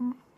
Mm-hmm.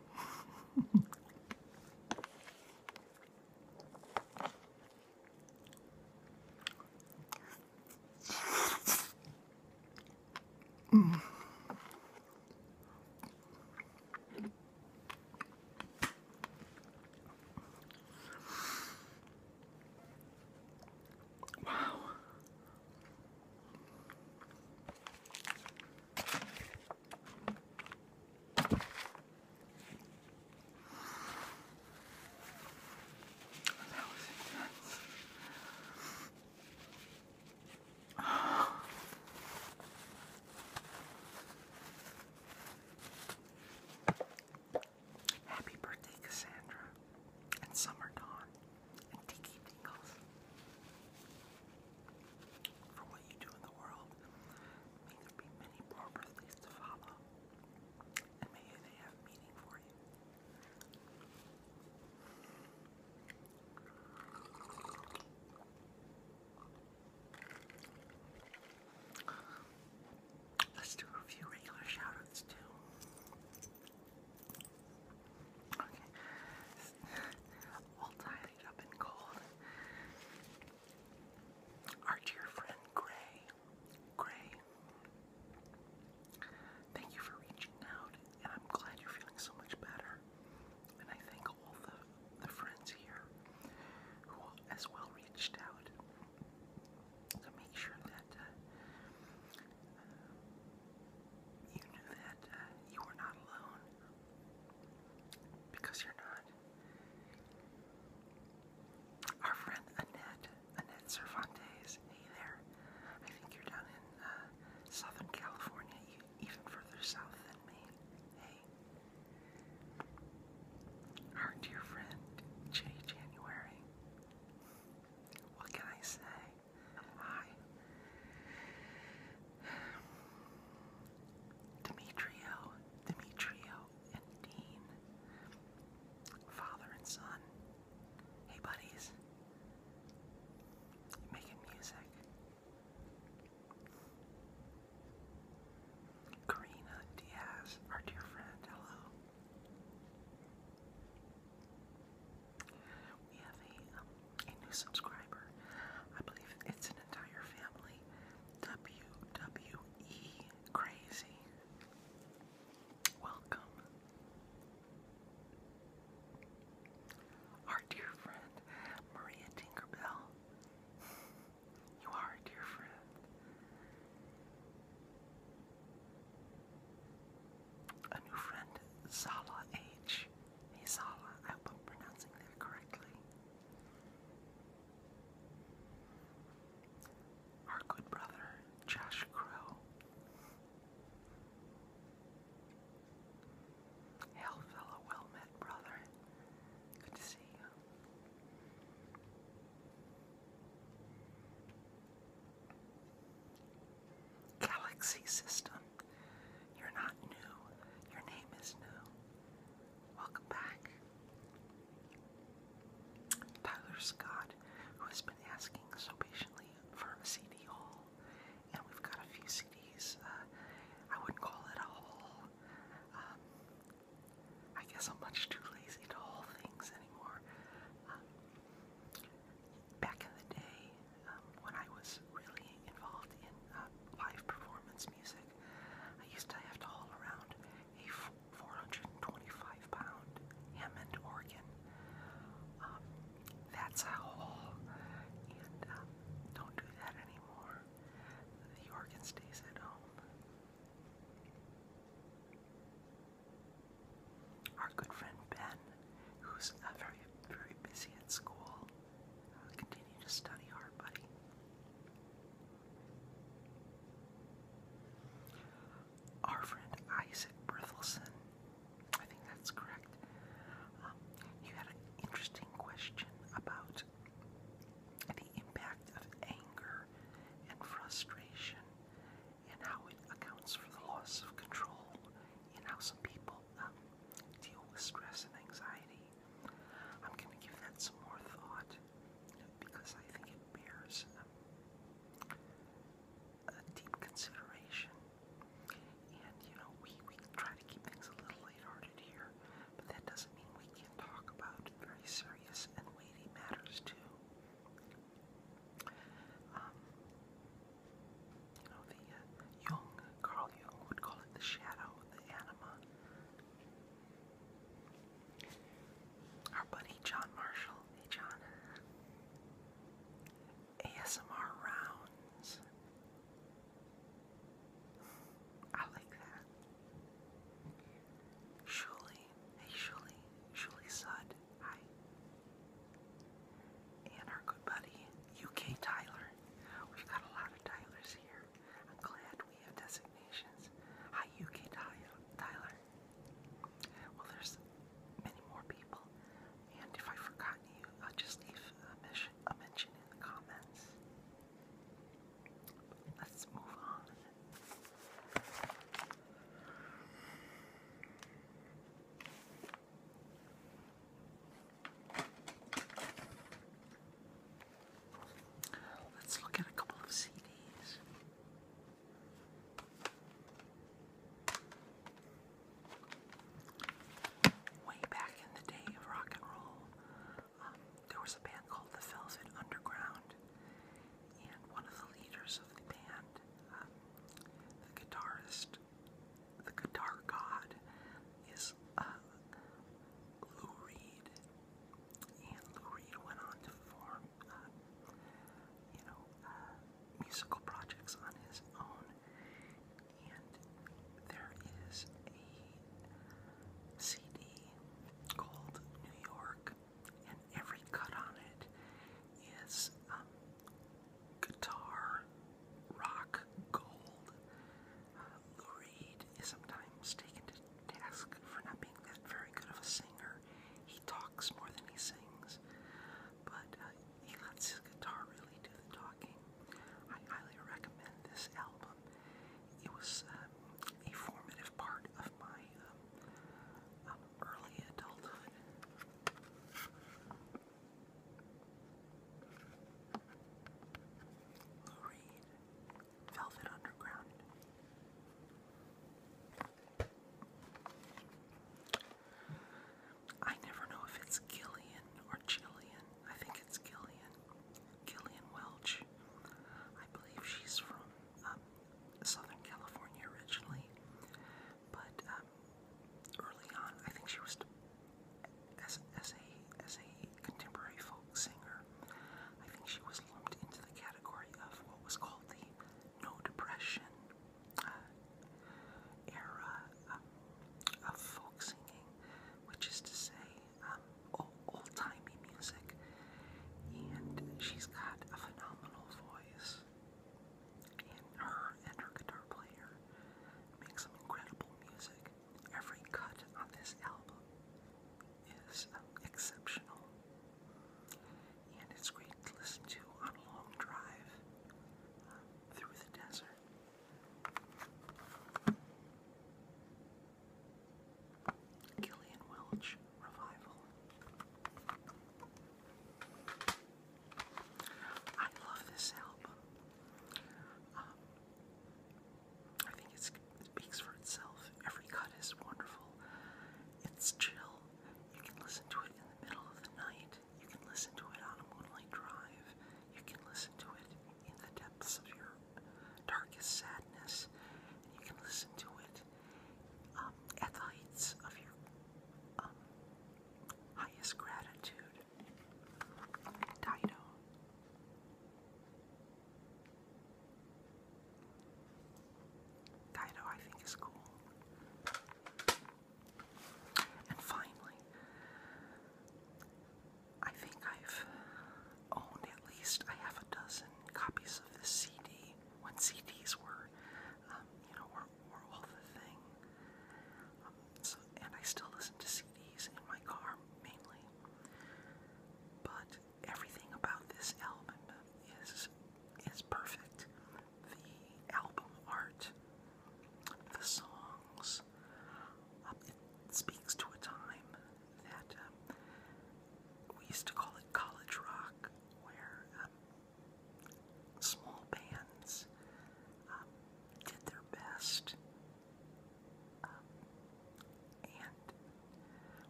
Lexi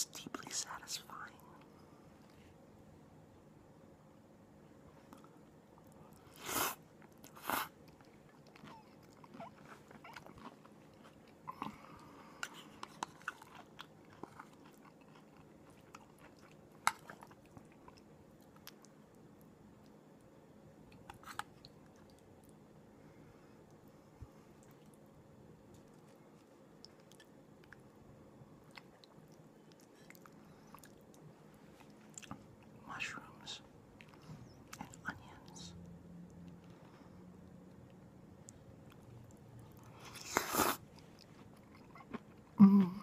It's deeply satisfying. This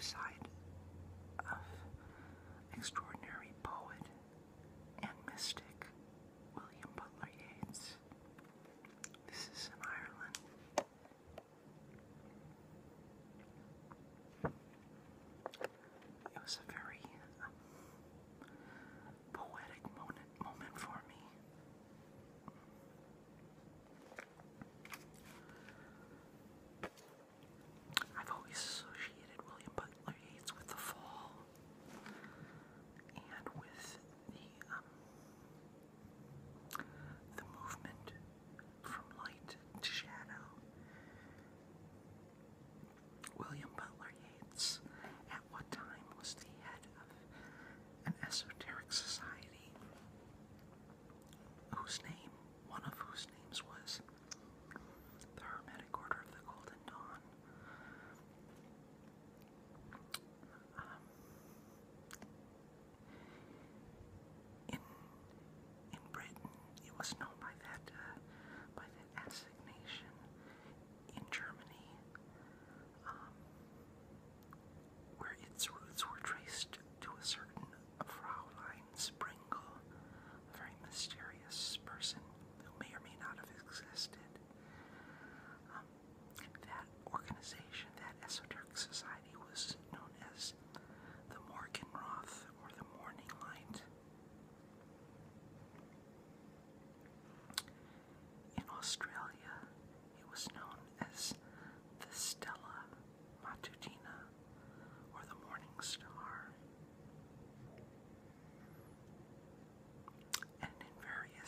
website. us no.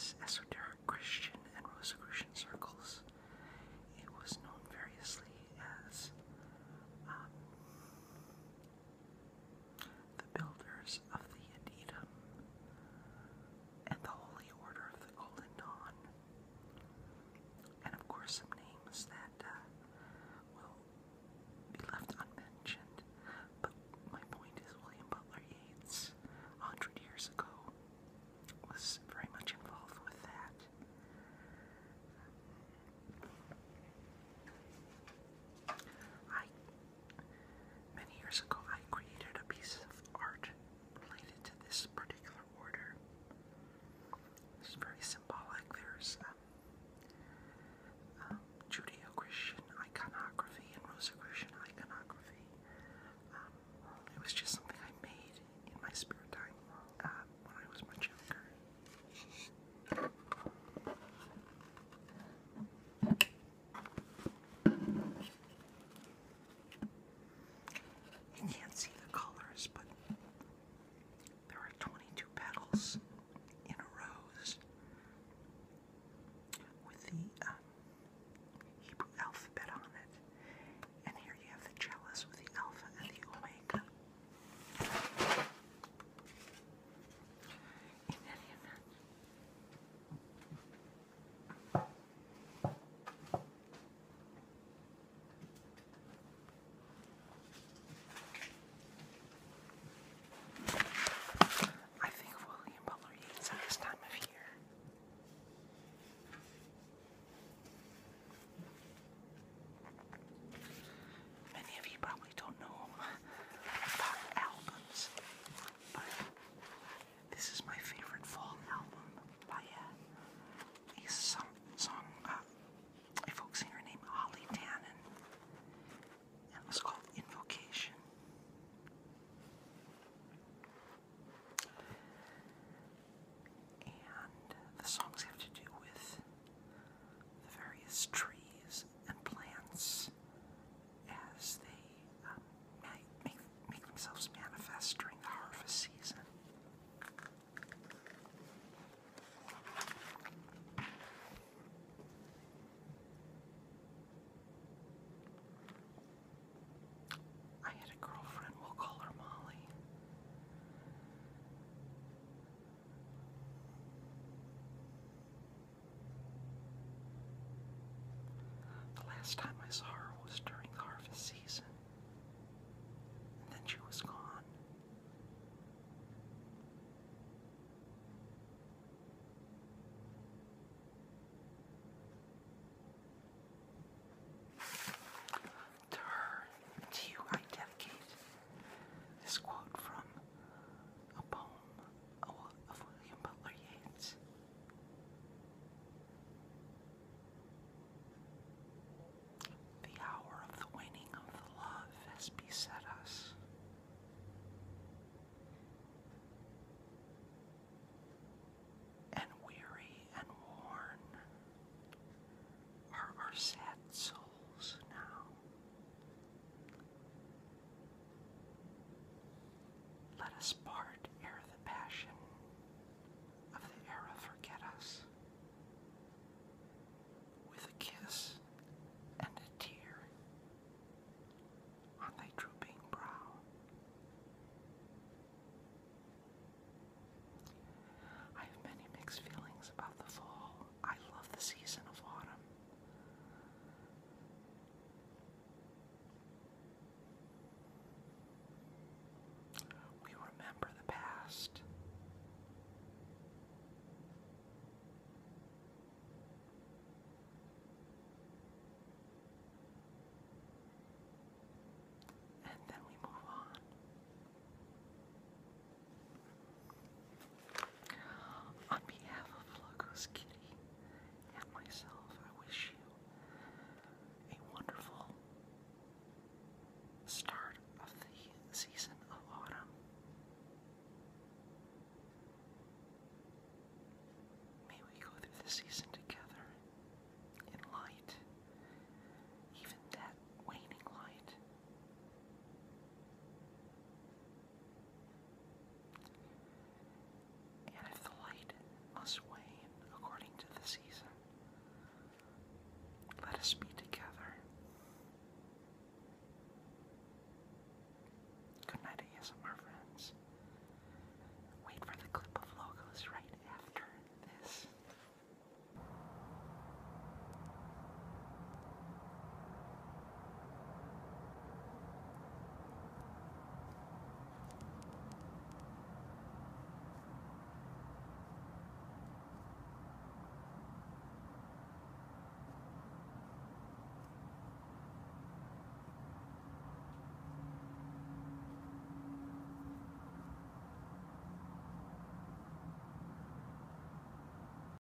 this esoteric last time I saw her was during the harvest season.